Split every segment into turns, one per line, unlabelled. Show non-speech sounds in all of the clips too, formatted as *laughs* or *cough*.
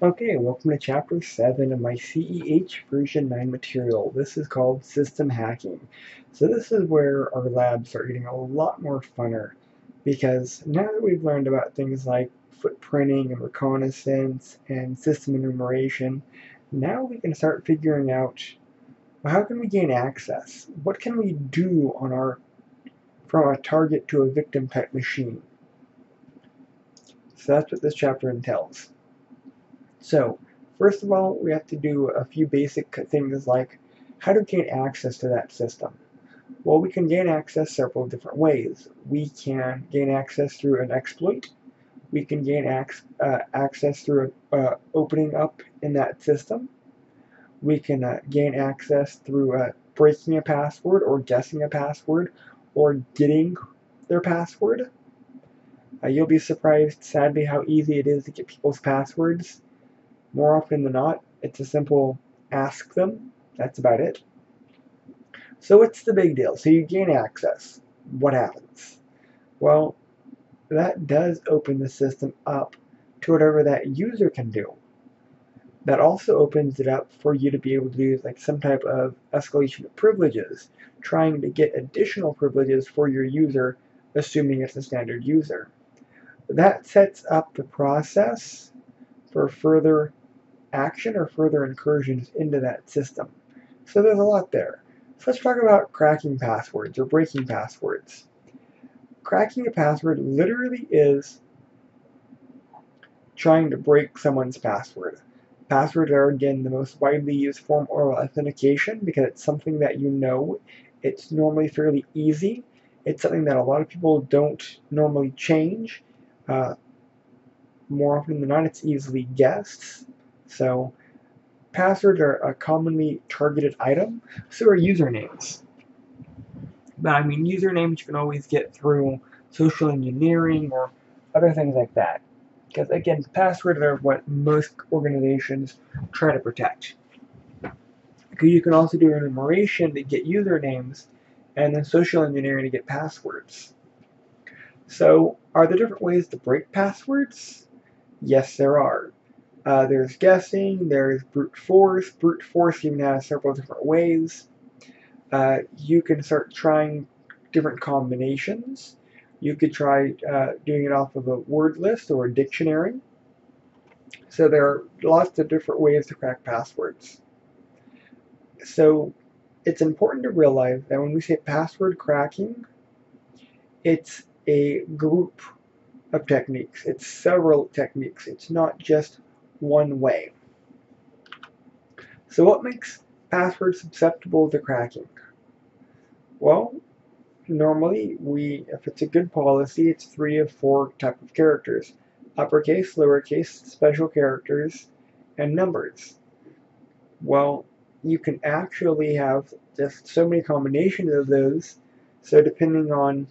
Okay, welcome to Chapter 7 of my CEH version 9 material. This is called System Hacking. So this is where our labs are getting a lot more funner because now that we've learned about things like footprinting and reconnaissance and system enumeration, now we can start figuring out well, how can we gain access? What can we do on our from a target to a victim type machine? So that's what this chapter entails. So, first of all, we have to do a few basic things like how to gain access to that system. Well, we can gain access several different ways. We can gain access through an exploit. We can gain ac uh, access through uh, opening up in that system. We can uh, gain access through uh, breaking a password or guessing a password or getting their password. Uh, you'll be surprised, sadly, how easy it is to get people's passwords more often than not, it's a simple ask them. That's about it. So what's the big deal? So you gain access. What happens? Well, that does open the system up to whatever that user can do. That also opens it up for you to be able to do like some type of escalation of privileges, trying to get additional privileges for your user, assuming it's a standard user. That sets up the process for further action or further incursions into that system. So there's a lot there. So let's talk about cracking passwords or breaking passwords. Cracking a password literally is trying to break someone's password. Passwords are again the most widely used form of authentication because it's something that you know. It's normally fairly easy. It's something that a lot of people don't normally change. Uh, more often than not, it's easily guessed. So passwords are a commonly targeted item, so are usernames. But I mean, usernames you can always get through social engineering or other things like that. Because again, passwords are what most organizations try to protect. Because you can also do enumeration to get usernames and then social engineering to get passwords. So, are there different ways to break passwords? Yes, there are. Uh, there's guessing, there's brute force. Brute force even has several different ways. Uh, you can start trying different combinations. You could try uh, doing it off of a word list or a dictionary. So there are lots of different ways to crack passwords. So it's important to realize that when we say password cracking, it's a group of techniques. It's several techniques. It's not just one way. So what makes passwords susceptible to cracking? Well, normally we, if it's a good policy, it's three of four type of characters. Uppercase, lowercase, special characters, and numbers. Well, you can actually have just so many combinations of those, so depending on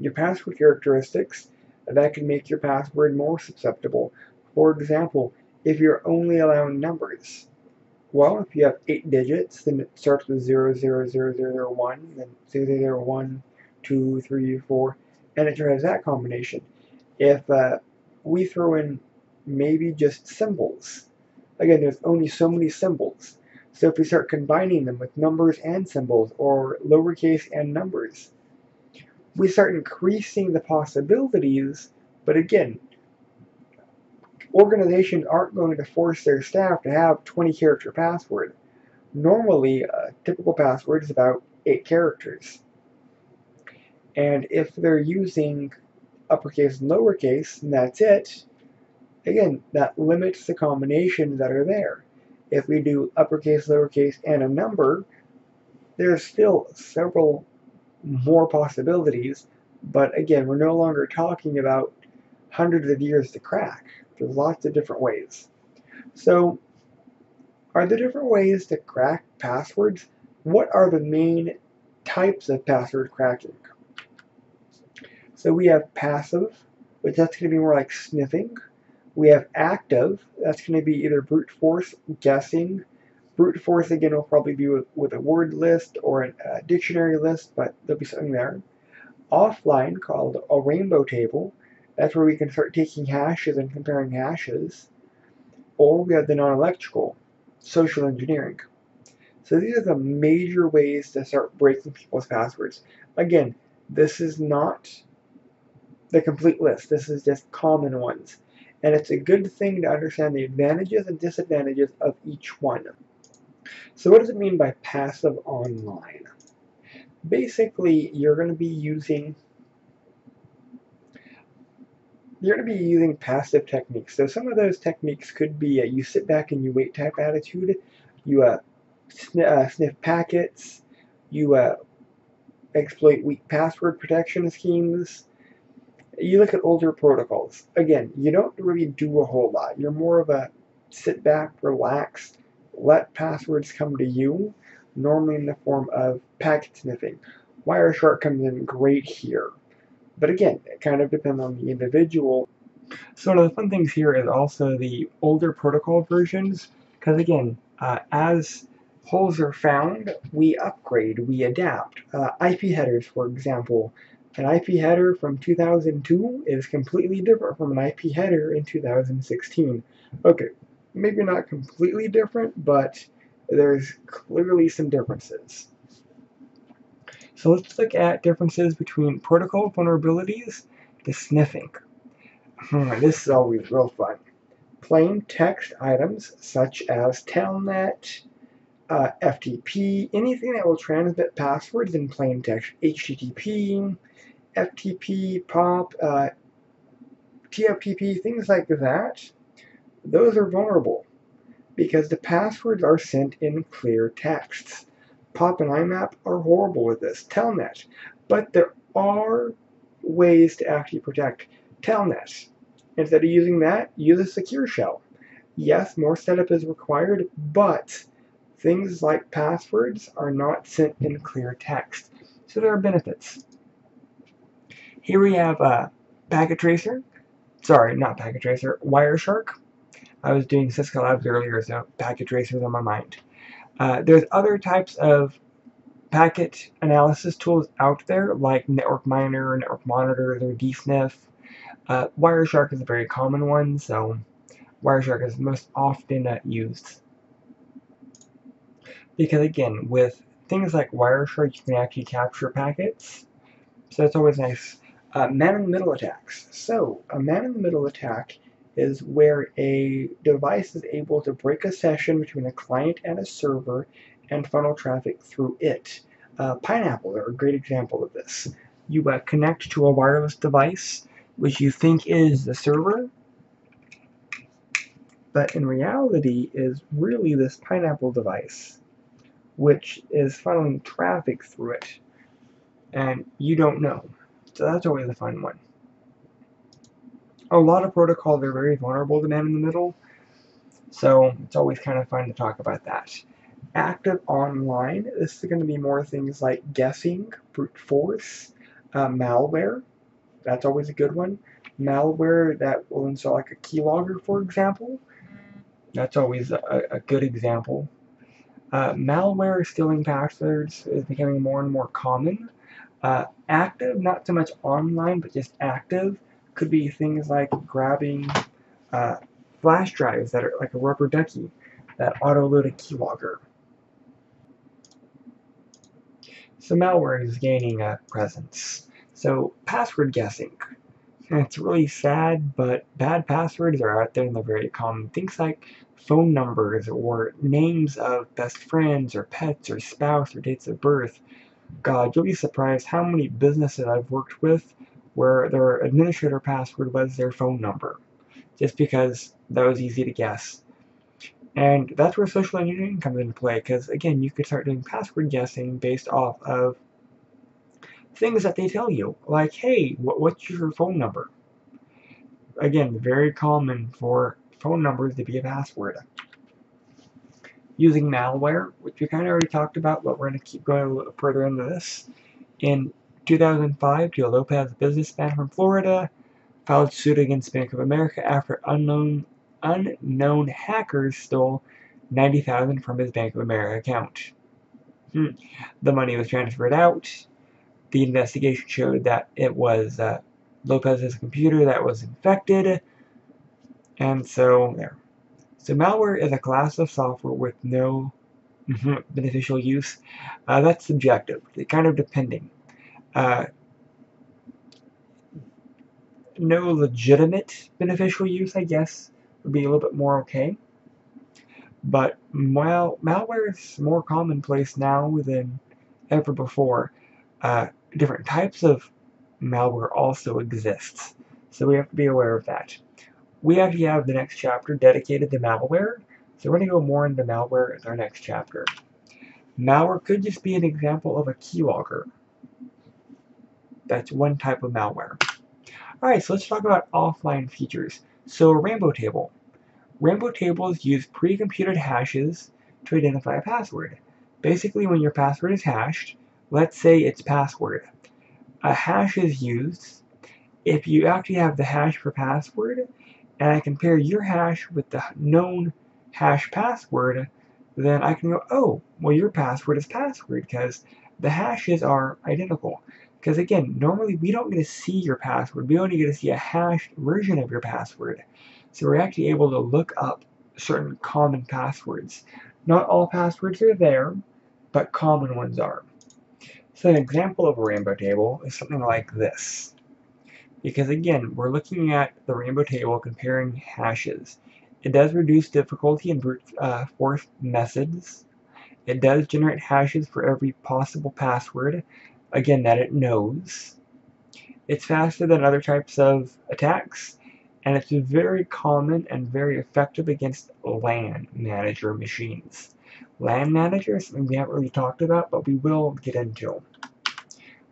your password characteristics, that can make your password more susceptible. For example, if you're only allowing numbers, well, if you have eight digits, then it starts with 0, 0, 0, 0, 0 1, then 0, 0, 0, 1, 2, 3, 4, and it tries that combination. If uh, we throw in maybe just symbols, again, there's only so many symbols. So if we start combining them with numbers and symbols, or lowercase and numbers, we start increasing the possibilities, but again, organizations aren't going to force their staff to have 20 character password. Normally, a typical password is about 8 characters. And if they're using uppercase and lowercase, and that's it, again, that limits the combinations that are there. If we do uppercase, lowercase, and a number, there's still several more possibilities, but again, we're no longer talking about hundreds of years to crack. There's lots of different ways. So, are there different ways to crack passwords? What are the main types of password cracking? So we have passive, which that's going to be more like sniffing. We have active, that's going to be either brute force, guessing. Brute force, again, will probably be with, with a word list or a dictionary list, but there'll be something there. Offline, called a rainbow table, that's where we can start taking hashes and comparing hashes. or we have the non-electrical, social engineering. So these are the major ways to start breaking people's passwords. Again, this is not the complete list. This is just common ones. And it's a good thing to understand the advantages and disadvantages of each one. So what does it mean by passive online? Basically, you're going to be using you're going to be using passive techniques. So some of those techniques could be a you sit back and you wait type attitude. You uh, sn uh, sniff packets. You uh, exploit weak password protection schemes. You look at older protocols. Again, you don't really do a whole lot. You're more of a sit back, relax, let passwords come to you, normally in the form of packet sniffing. Wireshark comes in great here. But again, it kind of depends on the individual. So one of the fun things here is also the older protocol versions, because again, uh, as holes are found, we upgrade, we adapt. Uh, IP headers, for example, an IP header from 2002 is completely different from an IP header in 2016. Okay, maybe not completely different, but there's clearly some differences. So let's look at differences between protocol vulnerabilities to sniffing. Hmm, this is always real fun. Plain text items such as telnet, uh, FTP, anything that will transmit passwords in plain text, HTTP, FTP, POP, uh, TFTP, things like that, those are vulnerable because the passwords are sent in clear texts. POP and IMAP are horrible with this, Telnet, but there are ways to actually protect Telnet. Instead of using that, use a secure shell. Yes, more setup is required, but things like passwords are not sent in clear text. So there are benefits. Here we have a Packet Tracer. Sorry, not Packet Tracer, Wireshark. I was doing Cisco Labs earlier, so Packet Tracer Tracer's on my mind. Uh, there's other types of packet analysis tools out there, like Network Miner, Network Monitor, or DSNF. Uh, Wireshark is a very common one, so Wireshark is most often uh, used. Because again, with things like Wireshark, you can actually capture packets, so that's always nice. Uh, man-in-the-middle attacks. So, a man-in-the-middle attack is where a device is able to break a session between a client and a server and funnel traffic through it. Uh, Pineapple are a great example of this. You uh, connect to a wireless device, which you think is the server, but in reality is really this Pineapple device, which is funneling traffic through it, and you don't know. So that's always a fun one. A lot of protocols are very vulnerable to man-in-the-middle, so it's always kind of fun to talk about that. Active online, this is going to be more things like guessing, brute force, uh, malware, that's always a good one. Malware that will install like a keylogger, for example, that's always a, a good example. Uh, malware stealing passwords is becoming more and more common. Uh, active, not so much online, but just active, could be things like grabbing uh, flash drives that are like a rubber ducky that auto-load a keylogger. So malware is gaining a presence. So password guessing. *laughs* It's really sad, but bad passwords are out there and they're very common. Things like phone numbers or names of best friends or pets or spouse or dates of birth God, you'll be surprised how many businesses I've worked with where their administrator password was their phone number, just because that was easy to guess. And that's where social engineering comes into play, because again, you could start doing password guessing based off of things that they tell you, like, hey, what's your phone number? Again, very common for phone numbers to be a password using malware, which we kind of already talked about, but we're going to keep going a little further into this. In 2005, Joe Lopez, a businessman from Florida, filed suit against Bank of America after unknown unknown hackers stole 90000 from his Bank of America account. Hmm. The money was transferred out. The investigation showed that it was uh, Lopez's computer that was infected. And so, there. So malware is a class of software with no *laughs* beneficial use. Uh, that's subjective, kind of depending. Uh, no legitimate beneficial use, I guess, would be a little bit more okay. But mal malware is more commonplace now than ever before. Uh, different types of malware also exists, so we have to be aware of that. We actually have the next chapter dedicated to malware, so we're going to go more into malware in our next chapter. Malware could just be an example of a keylogger. That's one type of malware. Alright, so let's talk about offline features. So rainbow table. Rainbow tables use pre-computed hashes to identify a password. Basically, when your password is hashed, let's say it's password. A hash is used if you actually have the hash for password, and I compare your hash with the known hash password, then I can go, oh, well, your password is password because the hashes are identical. Because again, normally we don't get to see your password. We only get to see a hashed version of your password. So we're actually able to look up certain common passwords. Not all passwords are there, but common ones are. So an example of a rainbow table is something like this. Because again, we're looking at the rainbow table comparing hashes. It does reduce difficulty in brute uh, force methods. It does generate hashes for every possible password, again, that it knows. It's faster than other types of attacks, and it's very common and very effective against LAN manager machines. LAN manager is something we haven't really talked about, but we will get into.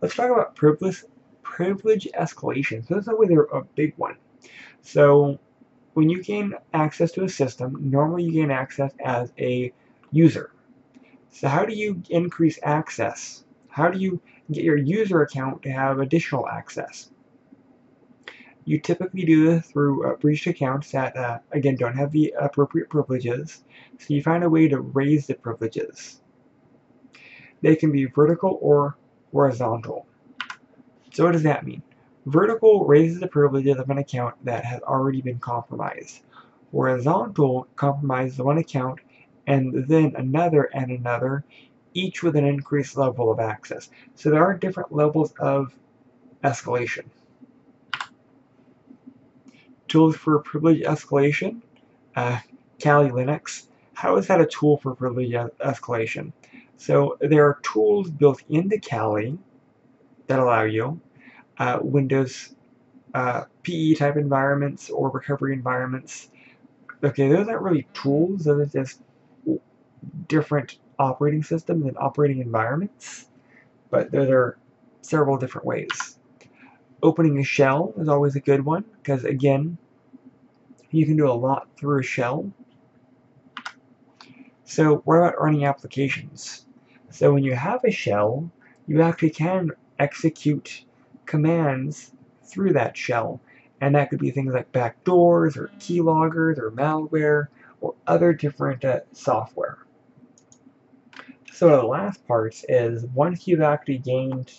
Let's talk about privilege, privilege escalation. So this is always a big one. So when you gain access to a system, normally you gain access as a user. So how do you increase access? How do you get your user account to have additional access? You typically do this through uh, breached accounts that, uh, again, don't have the appropriate privileges. So you find a way to raise the privileges. They can be vertical or horizontal. So what does that mean? Vertical raises the privileges of an account that has already been compromised. Horizontal compromises one account and then another and another, each with an increased level of access. So there are different levels of escalation. Tools for privilege escalation, uh, Kali Linux. How is that a tool for privilege escalation? So there are tools built into Kali that allow you uh, Windows uh, PE type environments or recovery environments. Okay, those aren't really tools, those are just different operating systems and operating environments, but there are several different ways. Opening a shell is always a good one, because again, you can do a lot through a shell. So what about running applications? So when you have a shell, you actually can execute commands through that shell. And that could be things like backdoors or keyloggers or malware or other different uh, software. So one of the last parts is once you've actually gained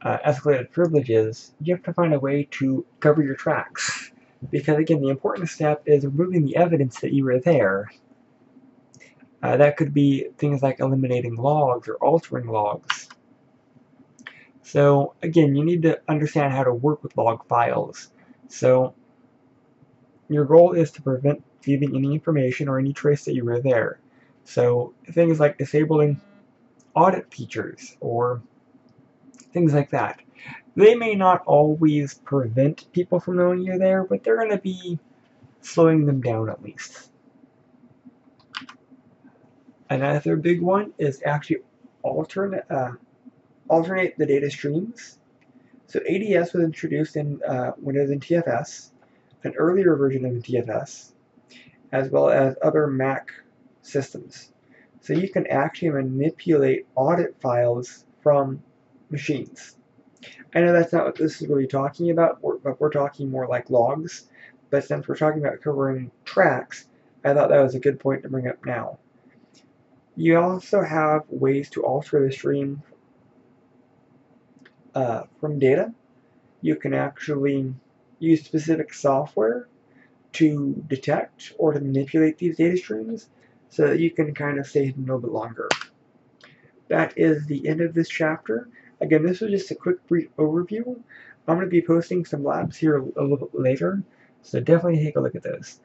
uh, escalated privileges, you have to find a way to cover your tracks. *laughs* Because again, the important step is removing the evidence that you were there. Uh, that could be things like eliminating logs or altering logs. So again, you need to understand how to work with log files. So your goal is to prevent leaving any information or any trace that you were there. So things like disabling audit features or things like that. They may not always prevent people from knowing you're there, but they're going to be slowing them down at least. Another big one is actually alternate, uh, alternate the data streams. So ADS was introduced in uh, Windows NTFS, an earlier version of NTFS, as well as other Mac systems. So you can actually manipulate audit files from machines. I know that's not what this is really talking about, but we're talking more like logs. But since we're talking about covering tracks, I thought that was a good point to bring up now. You also have ways to alter the stream uh, from data. You can actually use specific software to detect or to manipulate these data streams so that you can kind of stay hidden a little bit longer. That is the end of this chapter. Again, this was just a quick brief overview. I'm going to be posting some labs here a little bit later, so definitely take a look at those.